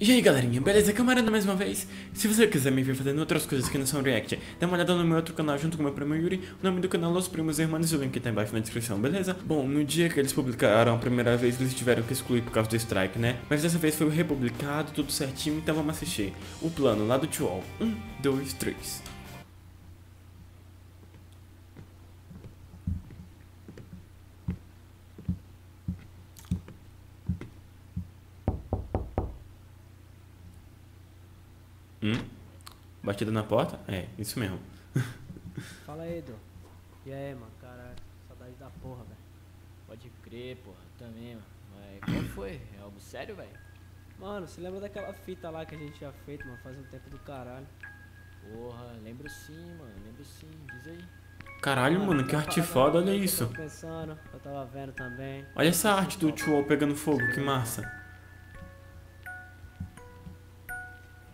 E aí galerinha, beleza? Camarada mais uma vez Se você quiser me ver fazendo outras coisas que não são react Dá uma olhada no meu outro canal junto com meu primo Yuri O nome do canal é Los Primos e o link tá embaixo na descrição, beleza? Bom, no dia que eles publicaram a primeira vez Eles tiveram que excluir por causa do strike, né? Mas dessa vez foi republicado, tudo certinho Então vamos assistir o plano lá do Tio Um, dois, três Batida na porta? É, isso mesmo. Fala aí, Edu. E aí, mano? Caralho, saudade da porra, velho. Pode crer, porra, também, mano. Mas qual foi? É algo sério, velho? Mano, você lembra daquela fita lá que a gente tinha feito, mano? Faz um tempo do caralho. Porra, lembro sim, mano, lembro sim. Diz aí. Caralho, mano, que arte foda, olha isso. Eu tava pensando, eu tava vendo também. Olha essa arte do Tio pegando fogo, que massa.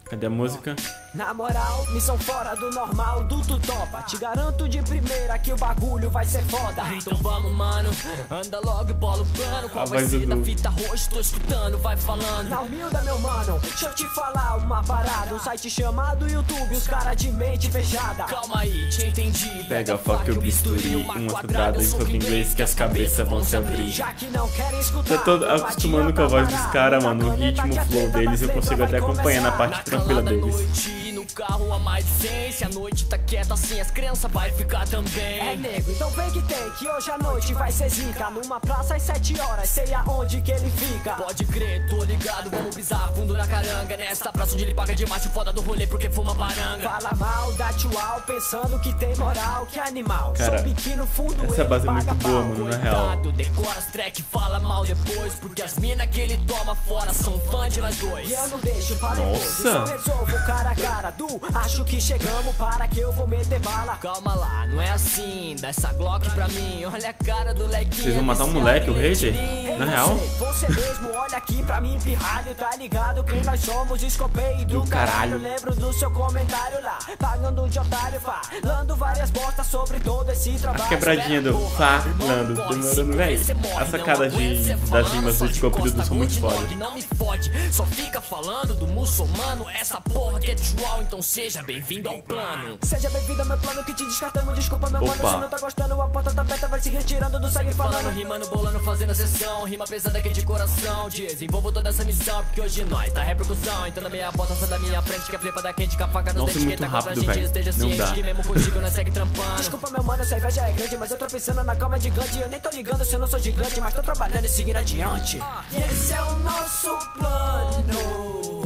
Cadê a música? Na moral, missão fora do normal, duto topa. Te garanto de primeira que o bagulho vai ser foda. Então vamos, mano, anda logo e bola o plano. Qual vai ser da fita roxa? Tô escutando, vai falando. Na humilda, meu mano, deixa eu te falar uma parada. Um site chamado YouTube, os cara de mente fechada. Calma aí, te entendi Pega a faca e o bisturi, uma quadrada e soco inglês que as cabeças vão se abrir. Já que não querem escutar Tô todo acostumando com a voz dos caras, mano, o ritmo, o flow deles, eu consigo até acompanhar na parte tranquila deles. Carro a mais de 100 Se a noite tá quieta assim, as crianças vai ficar É também nego, então vem que tem, que hoje à noite vai ser zica. Numa praça às sete horas, sei aonde que ele fica. Pode crer, tô ligado, vamos pisar fundo na caranga Nessa praça onde ele paga de macho foda do rolê porque fuma baranga Fala mal da tchuau, pensando que tem moral, que animal Cara, Soube que no fundo essa ele base é muito boa, mano, na real. Decora as track, fala mal depois Porque as mina que ele toma fora são fã de nós dois E eu não deixo Nossa. resolvo cara a cara Du, acho que chegamos para que eu vou meter bala Calma lá, não é assim, dá essa Glock pra mim Olha a cara do lequinho Vocês vão matar um moleque, o? Ei, Na real? Você, mesmo, olha aqui pra mim, pirralho, tá ligado? Quem nós somos, escopei do, Do caralho. Lembro do seu comentário lá, pagando de otário, falando várias bostas sobre todo esse trabalho A quebradinha do falando, demorando, véi. A sacada de, das rimas do Scope do Dudu são muito foda. Não me fode, só fica falando do muçulmano Essa porra que é dual, então seja bem-vindo ao plano Seja bem-vindo ao meu plano que te descartamos, desculpa meu mano, Opa. se não tá gostando, a porta tá aberta, vai se retirando do sangue Falando, falando. rimando, bolando, fazendo a sessão Rima pesada aqui de coração Desenvolvo toda essa missão Porque hoje nós tá repercussão Então na minha porta, sai da minha frente Que a flipa da quente, com a faca nos Nossa, dentes muito Quem tá contra a rápido, gente, velho. esteja Não ciente dá. Que mesmo contigo nós segue trampando Desculpa meu mano, essa inveja é grande, mas eu tô pensando na calma gigante. Eu nem tô ligando se eu não sou gigante, mas tô trabalhando e seguindo adiante. E esse é o nosso plano.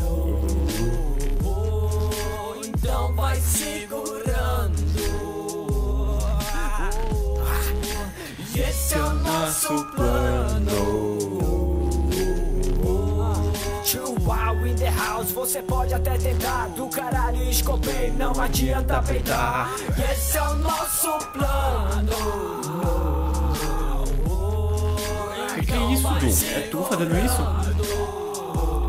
Então vai segurando. E esse é o nosso plano. House, você pode até tentar Do caralho escopei, não adianta peitar E esse é o nosso plano Que que é isso, Du? É tu fazendo isso?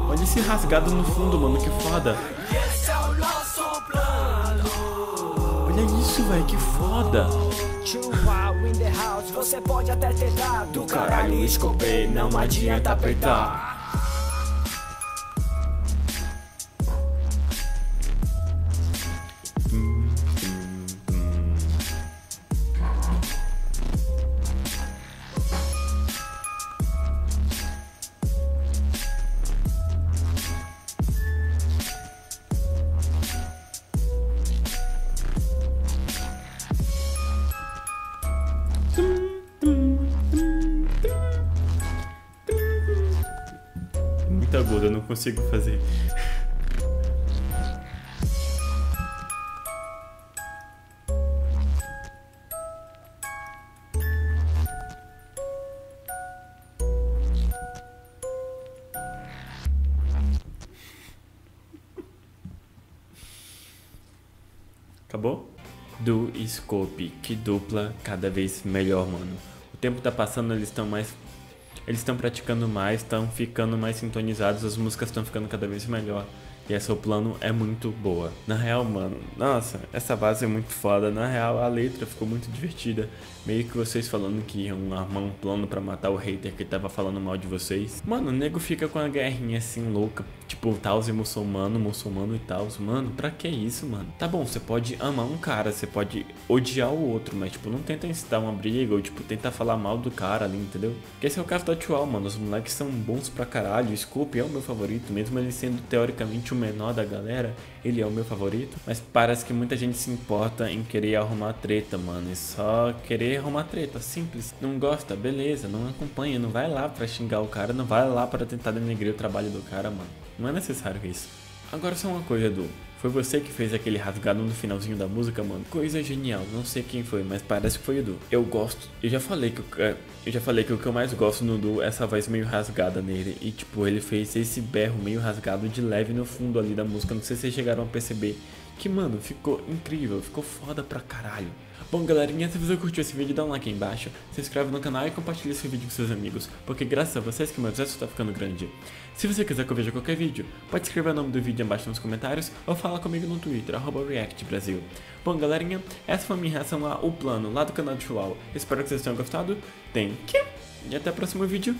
Olha esse rasgado no fundo, mano, que foda. Esse é o nosso plano Olha isso, velho, que foda. Você pode até tentar Do caralho escopei, não adianta peitar consigo fazer. Acabou? Do Scope, que dupla cada vez melhor, mano. O tempo tá passando, eles estão mais. Eles estão praticando mais, estão ficando mais sintonizados, as músicas estão ficando cada vez melhor. E essa o plano é muito boa. Na real, mano, nossa, essa base é muito foda. Na real, a letra ficou muito divertida. Meio que vocês falando que iam armar um plano pra matar o hater que tava falando mal de vocês. Mano, o nego fica com a guerrinha assim louca. Tipo, tal e muçulmano, muçulmano e tal. Mano, pra que isso, mano? Tá bom, você pode amar um cara, você pode odiar o outro, mas tipo, não tenta incitar uma briga ou tipo, tentar falar mal do cara ali, entendeu? Porque esse é o caso atual, mano. Os moleques são bons pra caralho. Scoop é o meu favorito, mesmo ele sendo teoricamente o menor da galera, ele é o meu favorito. Mas parece que muita gente se importa em querer arrumar treta, mano. E só querer arrumar treta, simples. Não gosta, beleza, não acompanha, não vai lá pra xingar o cara, não vai lá para tentar denegrir o trabalho do cara, mano. Não é necessário isso. Agora só uma coisa, Edu. Foi você que fez aquele rasgado no finalzinho da música, mano. Coisa genial. Não sei quem foi, mas parece que foi o Edu. Eu gosto. Eu já falei que eu, eu já falei que o que eu mais gosto no Edu é essa voz meio rasgada nele. E tipo, ele fez esse berro meio rasgado de leve no fundo ali da música. Não sei se vocês chegaram a perceber. Que, mano, ficou incrível. Ficou foda pra caralho. Bom, galerinha, se você curtiu esse vídeo, dá um like aí embaixo, se inscreve no canal e compartilha esse vídeo com seus amigos, porque graças a vocês que meu exército tá ficando grande. Se você quiser que eu veja qualquer vídeo, pode escrever o nome do vídeo embaixo nos comentários ou fala comigo no Twitter, ReactBrasil. Bom, galerinha, essa foi a minha reação lá, o plano lá do canal do Chual. Espero que vocês tenham gostado. Thank you! E até o próximo vídeo.